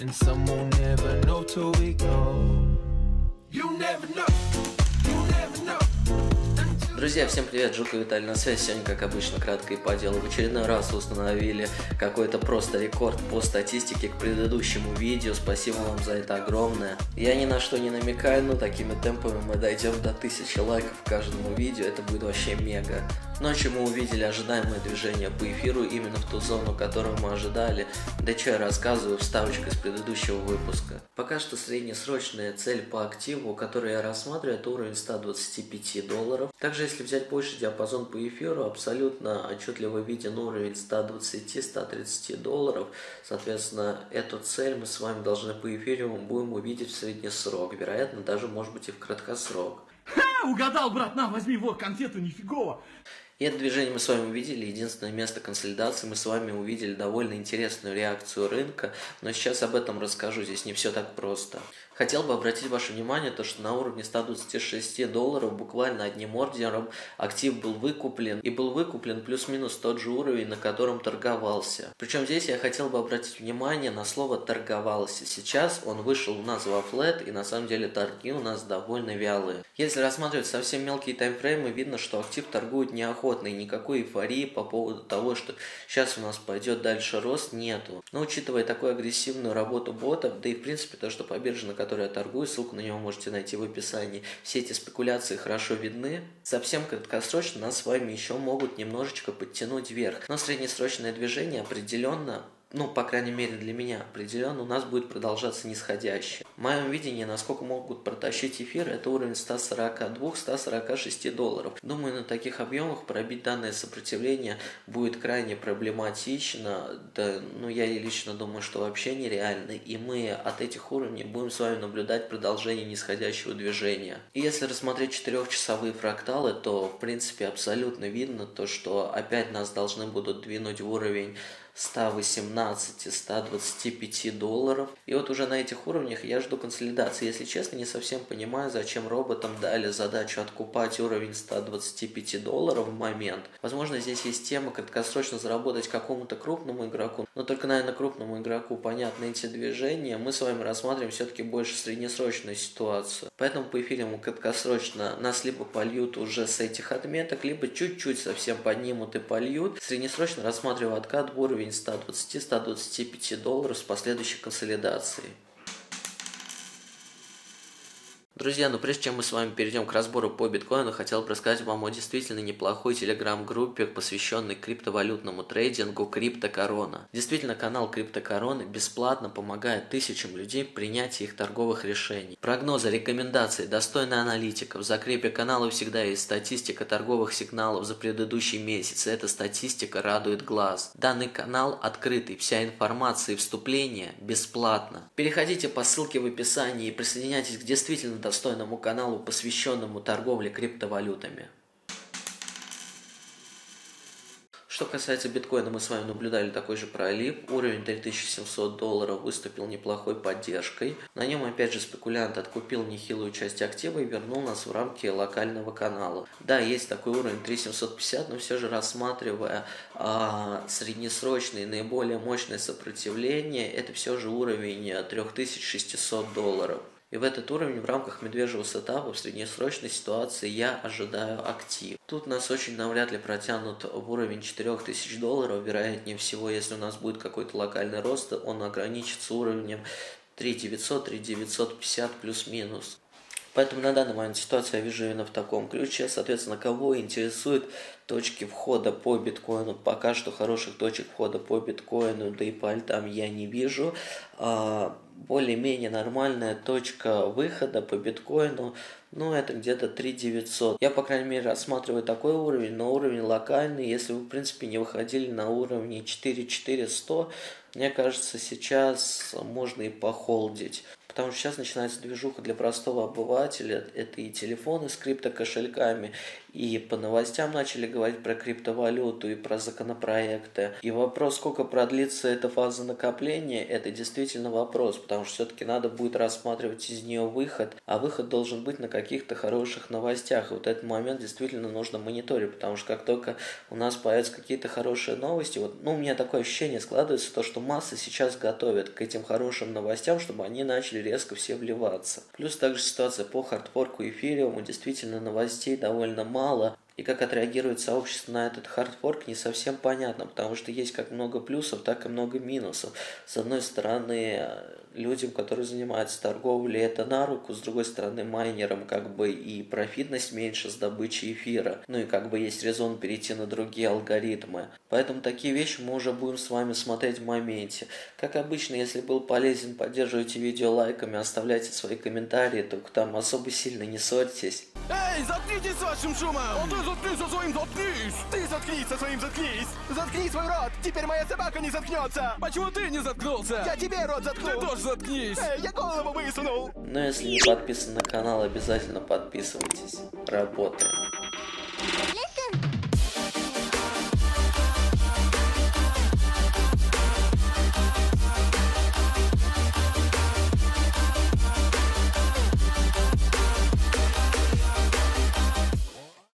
and some will never know till we go. You never know, you never know. Друзья, всем привет, Жука Виталий на связи. Сегодня, как обычно, кратко и по делу. В очередной раз установили какой-то просто рекорд по статистике к предыдущему видео. Спасибо вам за это огромное. Я ни на что не намекаю, но такими темпами мы дойдем до 1000 лайков к каждому видео. Это будет вообще мега. Ночью мы увидели ожидаемое движение по эфиру именно в ту зону, которую мы ожидали. Да что я рассказываю, вставочка из предыдущего выпуска. Пока что среднесрочная цель по активу, которую я рассматриваю, это уровень 125 долларов. Также если взять больше диапазон по эфиру, абсолютно отчетливо виден уровень 120-130 долларов. Соответственно, эту цель мы с вами должны по эфиру будем увидеть в средний срок. Вероятно, даже может быть и в краткосрок. Ха, угадал, брат, на, возьми, вот, конфету, нифигово. И это движение мы с вами увидели, единственное место консолидации, мы с вами увидели довольно интересную реакцию рынка, но сейчас об этом расскажу, здесь не все так просто. Хотел бы обратить ваше внимание, то, что на уровне 126 долларов буквально одним ордером актив был выкуплен, и был выкуплен плюс-минус тот же уровень, на котором торговался. Причем здесь я хотел бы обратить внимание на слово «торговался». Сейчас он вышел у нас во флет, и на самом деле торги у нас довольно вялые. Если рассматривать совсем мелкие таймфреймы, видно, что актив торгует неохотно, и никакой эйфории по поводу того, что сейчас у нас пойдет дальше рост, нету. Но учитывая такую агрессивную работу ботов, да и в принципе то, что по бирже, на я торгую, ссылку на него можете найти в описании. Все эти спекуляции хорошо видны. Совсем краткосрочно нас с вами еще могут немножечко подтянуть вверх. Но среднесрочное движение определенно ну, по крайней мере для меня определенно, у нас будет продолжаться нисходящее. В моем видении, насколько могут протащить эфир, это уровень 142-146 долларов. Думаю, на таких объемах пробить данное сопротивление будет крайне проблематично. Да, ну, я лично думаю, что вообще нереально. И мы от этих уровней будем с вами наблюдать продолжение нисходящего движения. И если рассмотреть 4-часовые фракталы, то, в принципе, абсолютно видно то, что опять нас должны будут двинуть в уровень 118-125 долларов. И вот уже на этих уровнях я жду консолидации. Если честно, не совсем понимаю, зачем роботам дали задачу откупать уровень 125 долларов в момент. Возможно, здесь есть тема краткосрочно заработать какому-то крупному игроку. Но только, наверное, крупному игроку понятны эти движения. Мы с вами рассматриваем все-таки больше среднесрочную ситуацию. Поэтому по эфиру краткосрочно нас либо польют уже с этих отметок, либо чуть-чуть совсем поднимут и польют. Среднесрочно рассматриваю откат в уровень уровень 120-125 долларов с последующей консолидацией. Друзья, ну прежде чем мы с вами перейдем к разбору по биткоину, хотел бы рассказать вам о действительно неплохой телеграм-группе, посвященной криптовалютному трейдингу Криптокорона. Действительно, канал Криптокорона бесплатно помогает тысячам людей в принятии их торговых решений. Прогнозы, рекомендации, достойная аналитика. В закрепе канала всегда есть статистика торговых сигналов за предыдущий месяц, эта статистика радует глаз. Данный канал открытый, вся информация и вступление бесплатно. Переходите по ссылке в описании и присоединяйтесь к действительно достойному каналу, посвященному торговле криптовалютами. Что касается биткоина, мы с вами наблюдали такой же пролив. Уровень 3700 долларов выступил неплохой поддержкой. На нем опять же спекулянт откупил нехилую часть актива и вернул нас в рамки локального канала. Да, есть такой уровень 3750, но все же рассматривая а, среднесрочное наиболее мощное сопротивление, это все же уровень 3600 долларов. И в этот уровень в рамках медвежьего сетапа в среднесрочной ситуации я ожидаю актив. Тут нас очень навряд ли протянут в уровень 4000 долларов. Вероятнее всего, если у нас будет какой-то локальный рост, он ограничится уровнем 3900, 3950 плюс-минус. Поэтому на данный момент ситуация я вижу именно в таком ключе. Соответственно, кого интересует точки входа по биткоину, пока что хороших точек входа по биткоину, да и по альтам я не вижу. А, более-менее нормальная точка выхода по биткоину, ну, это где-то 3900. Я, по крайней мере, рассматриваю такой уровень, но уровень локальный, если вы, в принципе, не выходили на уровне 4400, мне кажется, сейчас можно и похолдить. Потому что сейчас начинается движуха для простого обывателя. Это и телефоны с криптокошельками, и по новостям начали говорить про криптовалюту и про законопроекты. И вопрос, сколько продлится эта фаза накопления, это действительно вопрос, потому что все-таки надо будет рассматривать из нее выход, а выход должен быть на каких-то хороших новостях. И вот этот момент действительно нужно мониторить, потому что как только у нас появятся какие-то хорошие новости, вот, ну, у меня такое ощущение складывается, то, что массы сейчас готовят к этим хорошим новостям, чтобы они начали резко все вливаться. Плюс также ситуация по хардфорку эфириума, действительно новостей довольно мало, и как отреагирует сообщество на этот хардфорк не совсем понятно, потому что есть как много плюсов, так и много минусов. С одной стороны, людям, которые занимаются торговлей, это на руку, с другой стороны, майнерам как бы и профитность меньше с добычи эфира, ну и как бы есть резон перейти на другие алгоритмы. Поэтому такие вещи мы уже будем с вами смотреть в моменте. Как обычно, если был полезен, поддерживайте видео лайками, оставляйте свои комментарии, только там особо сильно не ссорьтесь. Эй, заткнитесь с вашим шумом! А ты заткнись со своим заткнись! Ты заткнись со своим заткнись! Заткни свой рот! Теперь моя собака не заткнется! Почему ты не заткнулся? Я тебе рот заткну! Ты тоже заткнись! Эй, я голову высунул! Но если не подписан на канал, обязательно подписывайтесь. Работаем.